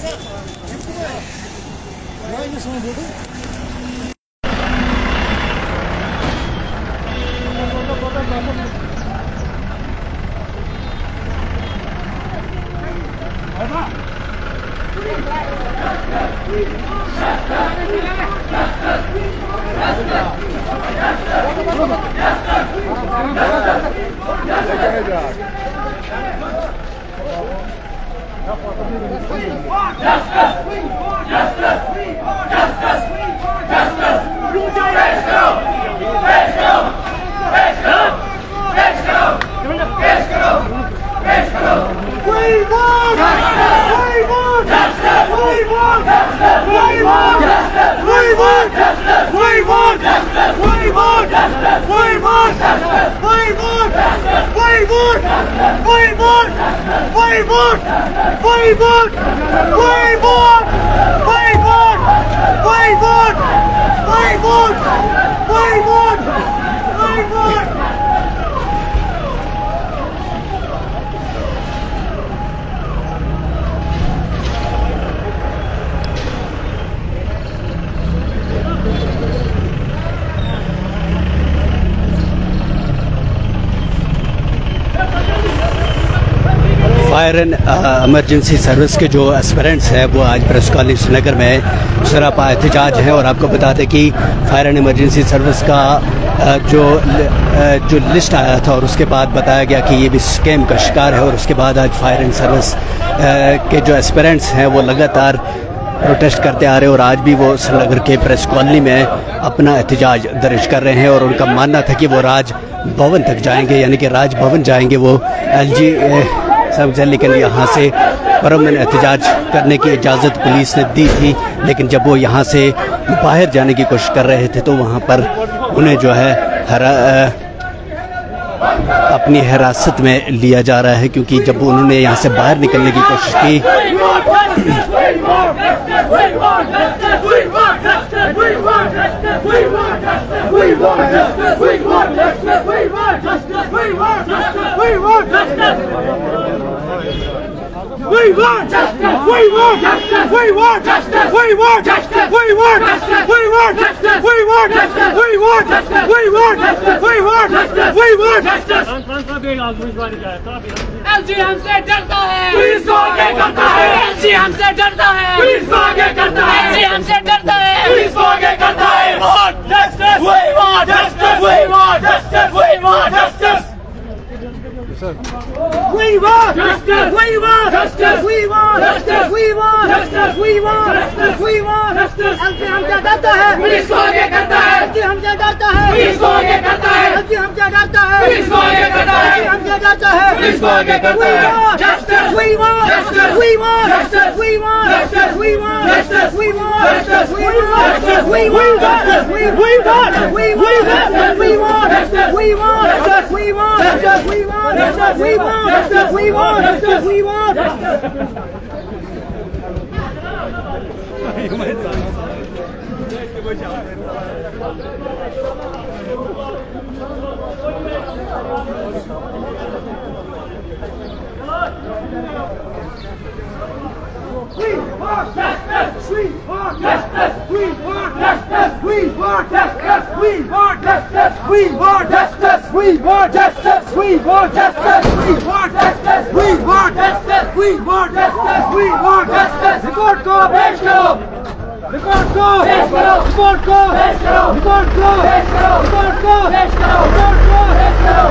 Why are you so good? Justice! Voivod! Voivod! Voivod! Voivod! Voivod! Voivod! Voivod! Voivod! Fire and emergency service के जो aspirants हैं, वो आज press colony Srinagar में सरापा एहतजाज हैं और आपको बता दें कि फायर एंड इमरजेंसी सर्विस का जो जो लिस्ट आया था और उसके बाद बताया गया कि ये भी स्कैम का शिकार है और उसके बाद आज फायर एंड सर्विस के जो एस्पेरेंट्स हैं, वो लगातार प्रोटेस्ट करते आ रहे हैं और आज भी वो श्रीनगर के प्रेस कॉलोनी में अपना एहतजाज दर्ज कर रहे हैं और उनका मानना था कि वो राज भवन तक जाएँगे, यानी कि राज भवन जाएँगे वो एलजी जी समझे लेकिन यहाँ से परमन एहतजाज करने की इजाज़त पुलिस ने दी थी। लेकिन जब वो यहाँ से बाहर जाने की कोशिश कर रहे थे तो वहाँ पर उन्हें जो है हरा अपनी हिरासत में लिया जा रहा है, क्योंकि जब उन्होंने यहाँ से बाहर निकलने की कोशिश की We want justice! We want justice! We want justice! We want justice! We want justice! We want justice! We want justice! We want justice! We want justice! We want justice! We want justice! LG हमसे डरता है police को आगे करता है LG हमसे डरता है पुलिस को आगे करता है एलजी हमसे डरता है पुलिस को आगे करता है want justice! We want justice! We want justice! We want justice! We want justice! We want justice! We want justice! We want justice! We want justice! We want justice! LG हमसे डरता है police को आगे करता है LG हमसे डरता है पुलिस को आगे करता है एलजी हमसे डरता है पुलिस को आगे करता है एलजी हमसे डरता है पुलिस को आगे करता है justice! We want Justice! We want Justice! We want Justice! We want Justice! We want Justice! We want justice. We want justice. We want justice. We want justice. We want justice. We want justice. We want justice. We want justice. We want justice. We want justice. We want 你们怎么想的？一、二、三。We want justice. We want justice. We want justice. We want justice. We want justice. We want justice. We want justice. We want justice. We want justice. We want justice. We want justice. Report को पेश करो report को पेश करो report को पेश करो report को पेश करो रिपोर्ट को पेश करो रिपोर्ट को पेश करो